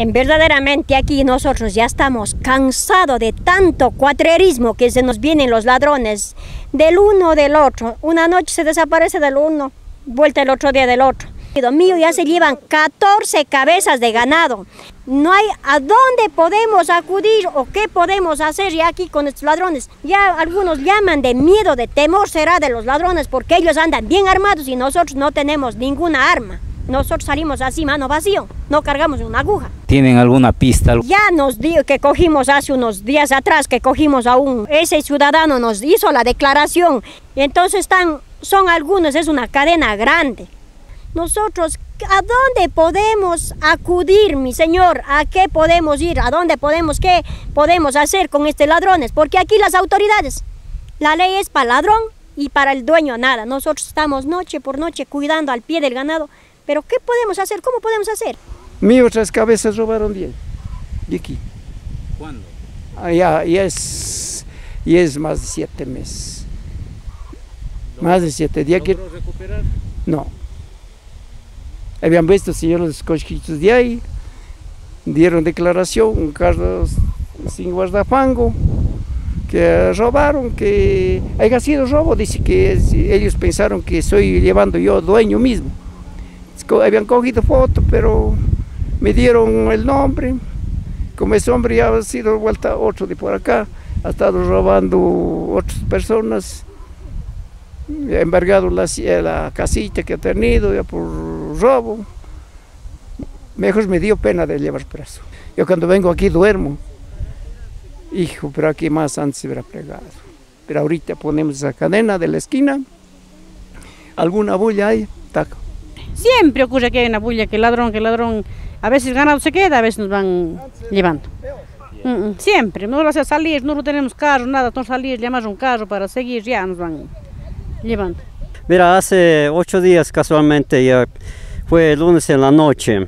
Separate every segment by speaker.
Speaker 1: En verdaderamente aquí nosotros ya estamos cansados de tanto cuatrerismo que se nos vienen los ladrones del uno del otro. Una noche se desaparece del uno, vuelta el otro día del otro. Mío ya se llevan 14 cabezas de ganado. No hay a dónde podemos acudir o qué podemos hacer ya aquí con estos ladrones. Ya algunos llaman de miedo, de temor será de los ladrones porque ellos andan bien armados y nosotros no tenemos ninguna arma. Nosotros salimos así, mano vacío, no cargamos una aguja.
Speaker 2: ¿Tienen alguna pista?
Speaker 1: Ya nos dio que cogimos hace unos días atrás, que cogimos a un, ese ciudadano nos hizo la declaración. Y entonces están, son algunos, es una cadena grande. Nosotros, ¿a dónde podemos acudir, mi señor? ¿A qué podemos ir? ¿A dónde podemos, qué podemos hacer con estos ladrones? Porque aquí las autoridades, la ley es para ladrón y para el dueño nada. Nosotros estamos noche por noche cuidando al pie del ganado. Pero ¿qué podemos hacer? ¿Cómo podemos hacer?
Speaker 3: Mis otras cabezas robaron bien, de aquí.
Speaker 2: ¿Cuándo?
Speaker 3: Ah, ya, ya, es, ya es más de siete meses. Más de siete días. que...
Speaker 2: recuperar?
Speaker 3: No. Habían visto señores los cosquitos de ahí, dieron declaración, un carro sin guardafango, que robaron, que haya sido robo, dice que ellos pensaron que estoy llevando yo dueño mismo. Habían cogido foto, pero me dieron el nombre. Como ese hombre ya ha sido vuelta otro de por acá, ha estado robando otras personas, ha embargado la, la casita que ha tenido ya por robo. Mejor me dio pena de llevar preso. Yo cuando vengo aquí duermo. Hijo, pero aquí más antes se hubiera pegado. Pero ahorita ponemos esa cadena de la esquina. Alguna bulla hay, taco.
Speaker 4: Siempre ocurre que hay una bulla, que ladrón, que ladrón, a veces ganado se queda, a veces nos van llevando. Mm, mm, siempre, no lo hace salir, no tenemos carro, nada, no salir, llamar un carro para seguir, ya nos van llevando.
Speaker 5: Mira, hace ocho días casualmente, ya fue el lunes en la noche,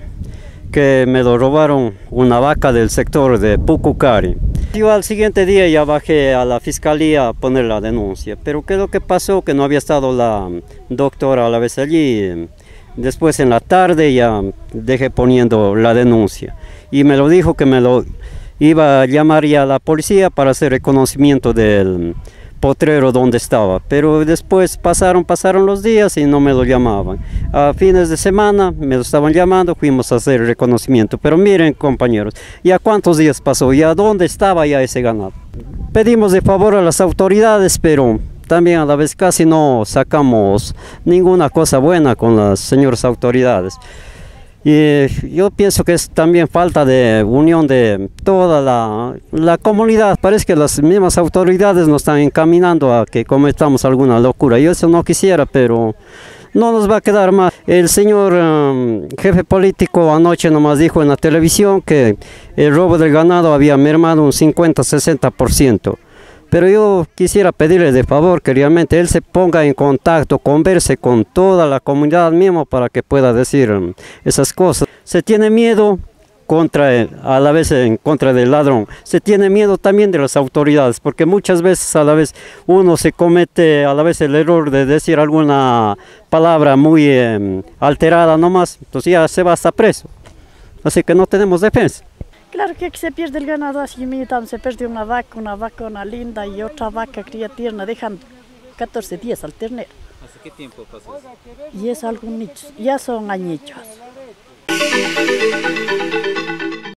Speaker 5: que me lo robaron una vaca del sector de Pucucari. Yo al siguiente día ya bajé a la fiscalía a poner la denuncia, pero ¿qué es lo que pasó? Que no había estado la doctora a la vez allí. Después en la tarde ya dejé poniendo la denuncia y me lo dijo que me lo iba a llamar ya a la policía para hacer reconocimiento del potrero donde estaba. Pero después pasaron, pasaron los días y no me lo llamaban. A fines de semana me lo estaban llamando, fuimos a hacer reconocimiento. Pero miren compañeros, ¿ya cuántos días pasó? ¿Ya dónde estaba ya ese ganado? Pedimos de favor a las autoridades, pero también a la vez casi no sacamos ninguna cosa buena con las señoras autoridades. Y yo pienso que es también falta de unión de toda la, la, comunidad. Parece que las mismas autoridades nos están encaminando a que cometamos alguna locura. Yo eso no quisiera, pero no nos va a quedar más. El señor um, jefe político anoche nomás dijo en la televisión que el robo del ganado había mermado un 50-60%. Pero yo quisiera pedirle de favor que realmente él se ponga en contacto, converse con toda la comunidad mismo para que pueda decir um, esas cosas. Se tiene miedo contra a la vez en contra del ladrón. Se tiene miedo también de las autoridades, porque muchas veces a la vez uno se comete a la vez el error de decir alguna palabra muy eh, alterada nomás, entonces ya se va hasta preso. Así que no tenemos defensa.
Speaker 6: Claro que se pierde el ganado así mismo, se pierde una vaca, una vaca, una linda y otra vaca cría tierna, dejan 14 días al ternero.
Speaker 2: ¿Hace qué tiempo pasó?
Speaker 6: Y es algún nicho, ya son añitos.